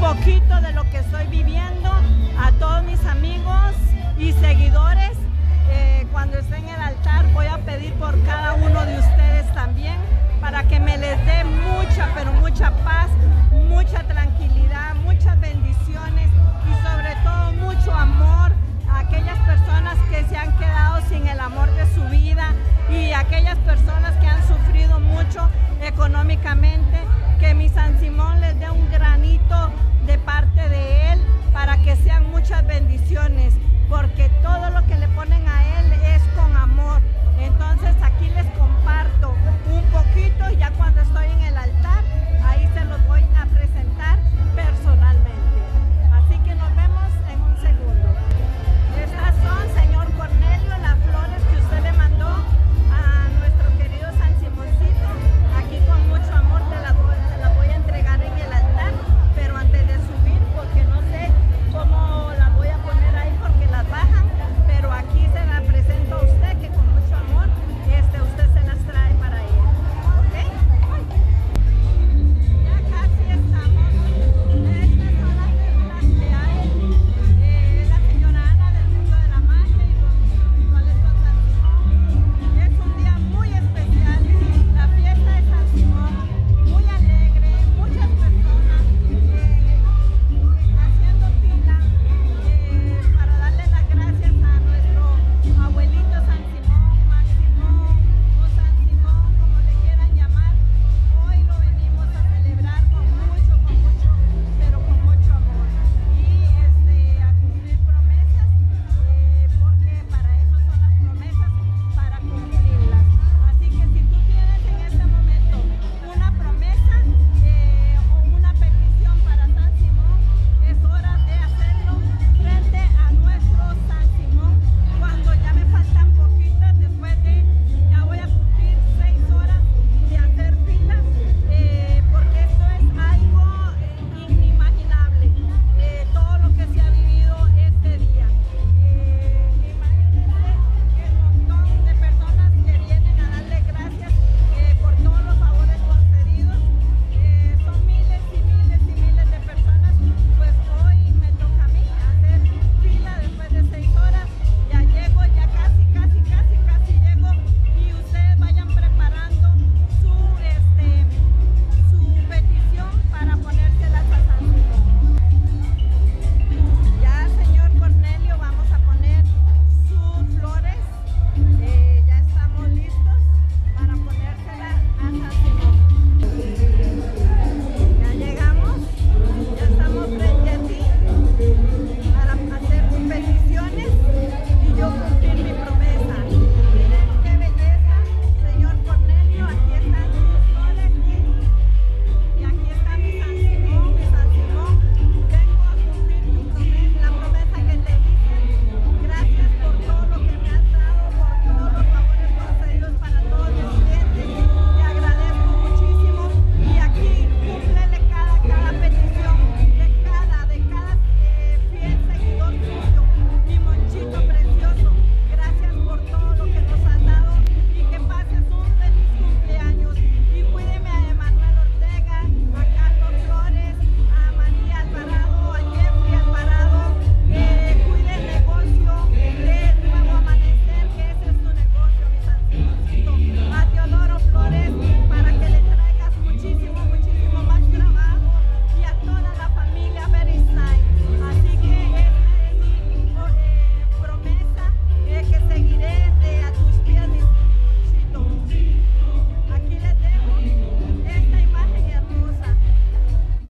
poquito de lo que estoy viviendo a todos mis amigos y seguidores. Eh, cuando esté en el altar voy a pedir por cada uno de ustedes porque